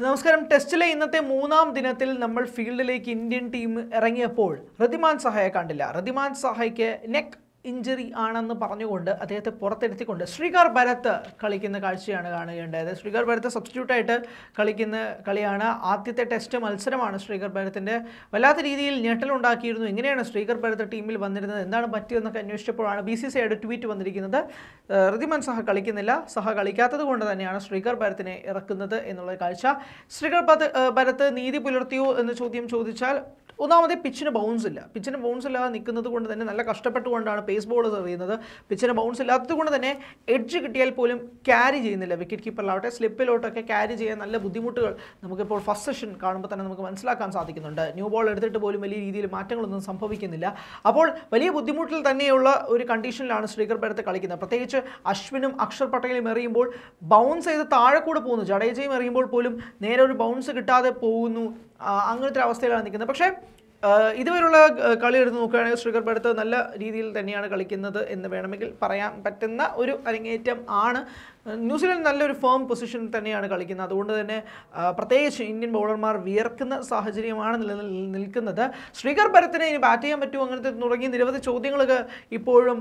നമസ്കാരം. ടെസ്റ്റിലെ ഇന്നത്തെ മൂന്നാം ദിനത്തിൽ നമ്മൾ ഫീൽഡിലേക്ക് ഇന്ത്യൻ ടീം ഇറങ്ങിയപ്പോൾ റതിമാൻ സഹായെ കണ്ടില്ല. റതിമാൻ സഹായ്ക്ക് നെക്ക് ഇഞ്ചറി ആണെന്ന് പറഞ്ഞുകൊണ്ട് അദ്ദേഹത്തെ പുറത്തെടുത്തിക്കൊണ്ട് ശ്രീകാർ ഭരത്ത് കളിക്കുന്ന കാഴ്ചയാണ് കാണുകയുണ്ടായത്. ശ്രീകാർ ഭരത് സബ്സ്റ്റിറ്റ്യൂട്ടായിട്ട് കളിക്കുന്ന കളിയാണ് ആദ്യത്തെ ടെസ്റ്റ് മത്സരമാണ് ശ്രീകർ ഭരത്തിന്റെ വല്ലാത്ത രീതിയിൽ ഞെട്ടലുണ്ടാക്കിയിരുന്നു എങ്ങനെയാണ് ശ്രീകർ ഭരത് ടീമിൽ വന്നിരുന്നത്? എന്താണ് പറ്റിയതെന്നൊക്കെ അന്വേഷിച്ചപ്പോഴാണ് ബി സി സിയുടെ ട്വീറ്റ് വന്നിരിക്കുന്നത്. ഋതിമൻ സഹ കളിക്കുന്നില്ല. സഹ കളിക്കാത്തത് കൊണ്ട് തന്നെയാണ് ശ്രീകർ ഭരത്തിനെ ഇറക്കുന്നത് എന്നുള്ള കാഴ്ച. ശ്രീകർ ഭരത് ഭരത് നീതി പുലർത്തിയോ എന്ന ചോദ്യം ചോദിച്ചാൽ ഒന്നാമത് പിച്ചിന് ബൗൺസ് ഇല്ല. പിച്ചിന് ബൗൺസ് ഇല്ലാതെ നിൽക്കുന്നത് കൊണ്ട് തന്നെ നല്ല കഷ്ടപ്പെട്ടുകൊണ്ടാണ് പേസ് ബോൾ എറിയുന്നത് പിച്ചിന് ബൗൺസ് ഇല്ലാത്തത് കൊണ്ട് തന്നെ എഡ്ജ് കിട്ടിയാൽ പോലും ക്യാരി ചെയ്യുന്നില്ല വിക്കറ്റ് കീപ്പറിലാവട്ടെ സ്ലിപ്പിലോട്ടൊക്കെ ക്യാരി ചെയ്യാൻ നല്ല ബുദ്ധിമുട്ടുകൾ നമുക്കിപ്പോൾ ഫസ്റ്റ് സെഷൻ കാണുമ്പോൾ തന്നെ നമുക്ക് മനസ്സിലാക്കാൻ സാധിക്കുന്നുണ്ട്. ന്യൂ ബോൾ എടുത്തിട്ട് പോലും വലിയ രീതിയിൽ മാറ്റങ്ങളൊന്നും സംഭവിക്കുന്നില്ല. അപ്പോൾ വലിയ ബുദ്ധിമുട്ടിൽ തന്നെയുള്ള ഒരു കണ്ടീഷനിലാണ് ശ്രീകർ പരത്ത് കളിക്കുന്നത്. പ്രത്യേകിച്ച് അശ്വിനും അക്ഷർ പട്ടേലും എറിയുമ്പോൾ ബൗൺസ് ചെയ്ത് താഴെ കൂടെ പോകുന്നു. ജഡേജയും എറിയുമ്പോൾ പോലും നേരെ ഒരു ബൗൺസ് കിട്ടാതെ പോകുന്നു. അങ്ങനത്തെ ഒരു അവസ്ഥയിലാണ് നിൽക്കുന്നത്. പക്ഷേ ഇതുവരെയുള്ള കളി എടുത്ത് നോക്കുകയാണെങ്കിൽ ശ്രീകർ പടുത്ത് നല്ല രീതിയിൽ തന്നെയാണ് കളിക്കുന്നത് എന്ന് വേണമെങ്കിൽ പറയാൻ പറ്റുന്ന ഒരു അരങ്ങേറ്റം ആണ്. ന്യൂസിലൻഡ് നല്ലൊരു ഫേം പൊസിഷൻ തന്നെയാണ് കളിക്കുന്നത്. അതുകൊണ്ട് തന്നെ പ്രത്യേകിച്ച് ഇന്ത്യൻ ബൗളർമാർ വിയർക്കുന്ന സാഹചര്യമാണ് നിൽക്കുന്നത്. ശ്രീകർ ഭരത്തിനെ ഇനി ബാറ്റ് ചെയ്യാൻ പറ്റുമോ? അങ്ങനത്തെ തുടങ്ങിയ നിരവധി ചോദ്യങ്ങളൊക്കെ ഇപ്പോഴും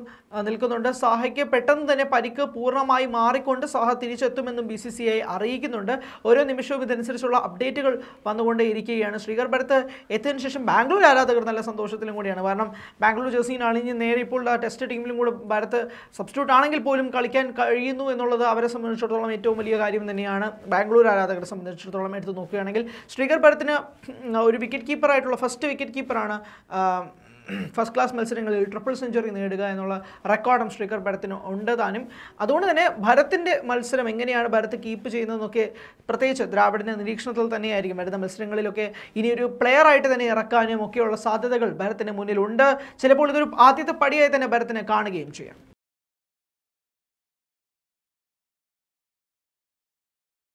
നിൽക്കുന്നുണ്ട്. സാഹയ്ക്ക് പെട്ടെന്ന് തന്നെ പരിക്ക് പൂർണമായി മാറിക്കൊണ്ട് സാഹ തിരിച്ചെത്തുമെന്നും ബി സി സി ഐ അറിയിക്കുന്നുണ്ട്. ഓരോ നിമിഷവും ഇതനുസരിച്ചുള്ള അപ്ഡേറ്റുകൾ വന്നുകൊണ്ടേ ഇരിക്കുകയാണ് ശ്രീകർ ഭരത്ത് എത്തിയതിനു ശേഷം ബാംഗ്ലൂർ ആരാധകർ നല്ല സന്തോഷത്തിലും കൂടിയാണ്. കാരണം ബാംഗ്ലൂർ ജേഴ്സിയിൽ അണിഞ്ഞ് നേരെ ഇപ്പോൾ ടെസ്റ്റ് ടീമിലും കൂടെ ഭരത്ത് സബ്സ്റ്റിറ്റ്യൂട്ട് ആണെങ്കിൽ പോലും കളിക്കാൻ കഴിയുന്നു എന്നുള്ളത് അവരെ സംബന്ധിച്ചിടത്തോളം ഏറ്റവും വലിയ കാര്യം തന്നെയാണ് ബാംഗ്ലൂർ ആരാധകരെ സംബന്ധിച്ചിടത്തോളം എടുത്ത് നോക്കുകയാണെങ്കിൽ ശ്രീകർ പരത്തിന് ഒരു വിക്കറ്റ് കീപ്പറായിട്ടുള്ള ഫസ്റ്റ് വിക്കറ്റ് കീപ്പറാണ് ഫസ്റ്റ് ക്ലാസ് മത്സരങ്ങളിൽ ട്രിപ്പിൾ സെഞ്ചുറി നേടുക എന്നുള്ള റെക്കോർഡും ശ്രീകർ ഭരത്തിന് ഉണ്ട് താനും. അതുകൊണ്ട് തന്നെ ഭരത്തിന്റെ മത്സരം എങ്ങനെയാണ് ഭരത് കീപ്പ് ചെയ്യുന്നതെന്നൊക്കെ പ്രത്യേകിച്ച് ദ്രാവിഡിന്റെ നിരീക്ഷണത്തിൽ തന്നെയായിരിക്കും. വരുന്ന മത്സരങ്ങളിലൊക്കെ ഇനിയൊരു പ്ലെയറായിട്ട് തന്നെ ഇറക്കാനും ഒക്കെയുള്ള സാധ്യതകൾ ഭരത്തിന് മുന്നിലുണ്ട്. ചിലപ്പോൾ ഇതൊരു ആദ്യത്തെ പടിയായി തന്നെ ഭരത്തിനെ കാണുകയും ചെയ്യാം.